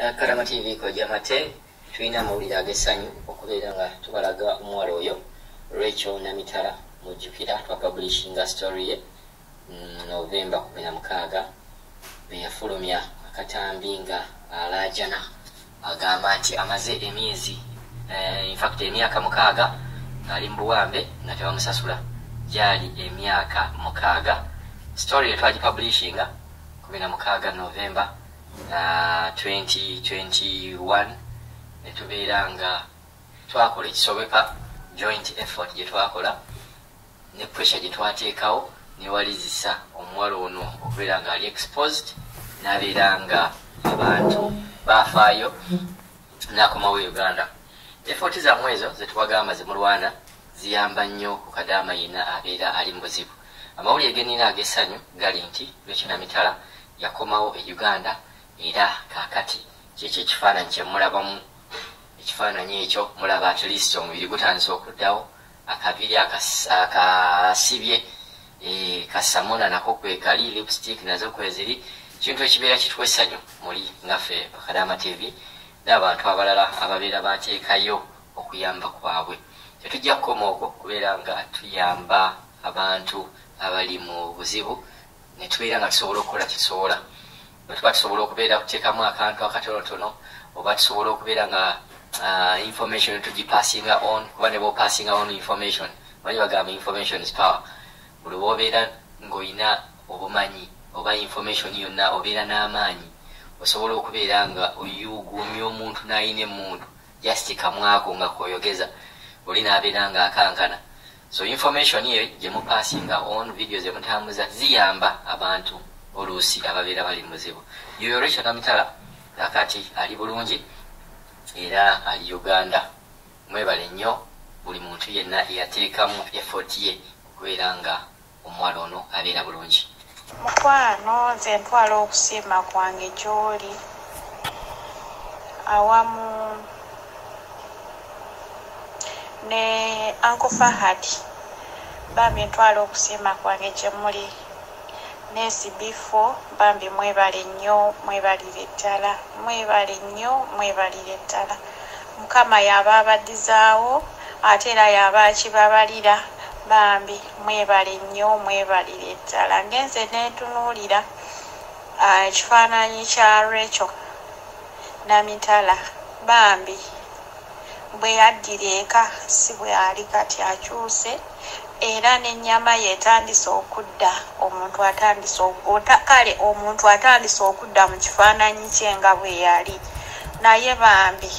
karama tv kojamate tulina amawulire ag'essanyu okubeera nga tubalaga omuwala oyo rachel namitala mujjukira twapublishinga story ye mm, novemba 16 beyafulumya akatambi nga alajana agamba nti amaze emyezi eh, infact emyaka mukaaga ali mu buwambe nga tebamusasula gyali emyaka mukaaga. Story yetwagipublishinga 16 novemba 2021 netubeera nga twakola ekisobeka joint effort gyetwakola ne pressure gyetwateekawo newalizisa omuwala ono okubeera nga ali exposed nabeera nga abantu bafaayo nakomawo uganda. Effort zammwe ezo zetubagamba zimulwana ziyamba nnyo ku kadaama yina abeera ali mu buzibu. Amawulire genina ag'essanyu gali nti lwekinamitala yakomawo e uganda era kakati kyekyo ekifaananyi kyemulabamu ekifaananyi ekyo mulaba atleast omubiri gutandisa okuddawo akabiri akasibye e, kasamuna nako kwekali lipstick nazo kweziri kintu ekibeera kitwesanyu muli ngaffe bakadama tv n'abantu abalala ababeera bateekayo okuyamba kwabwe. Tetujja kukoma okwo kubeera nga tuyamba abantu abali mu buzibu netubeera nga tusobola okukola kitusobola tuba tusobola okubeera kuteekamu akantu akatonotono oba tusobola okubeera nga uh, information tugipassinga on kuba ne bopassinga on information. Manyi bagamba information is power. Buli bobeera ngaolina obumanyi oba information yonna obeera n'amaanyi. Osobola okubeera nga oyugumya omuntu n'ayina emundu just kamwako nga koyogeza oli naabeera nga akankana. So information eyo gyemupassinga on video zemutambuza ziyamba abantu oluusi ababeera bali muzibu. Yoyo rachel namitala akati ali bulungi era ali uganda. Mwebale nnyo buli muntu yenna eyateekamu effort ye okubeera nga omuwala ono abeera bulungi. Mukwano nze ntwala okusiima kwange gy'oli. Awamu ne uncle fahad bambi ntwala okusiima kwange gye nesibifo bambi mwebale nnyo mwebalire ddala mwebale nnyo mwebalire ddala mukama yaba abadizaawo ate era yaba akibabalira. Bambi mwebale nnyo mwebalire ddala ngenze nentunuulira ekifaananyi kya recho namitala. Bambi bwe yaddira eka si bwe ali kati akyuse era n'ennyama yetandise okudda omuntu atandise kale omuntu atandise okudda mu kifaananyi kye nga bwe yali. Naye bambi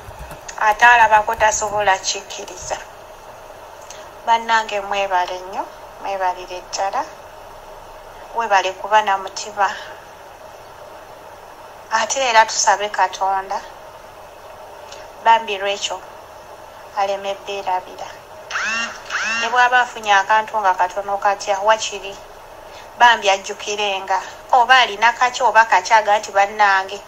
ate alabako tasobola kikkiriza bannange mwebale nnyo mwebalire ddala webale kuba na mutima ate era tusabe katonda bambi lwekyo alemedde erabira ne bw'aba afunye akantu nga katono katya wakiri? Bambi ajjukirenga oba alina kaki oba kakyaga nti bannange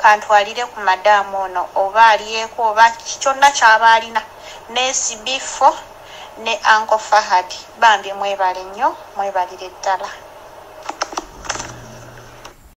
kantwalire ku madaamu ono oba alyeko oba kyonna kyaba alina. Nesibifo ne uncle fahad. Bambi mwebale nnyo mwebalire ddala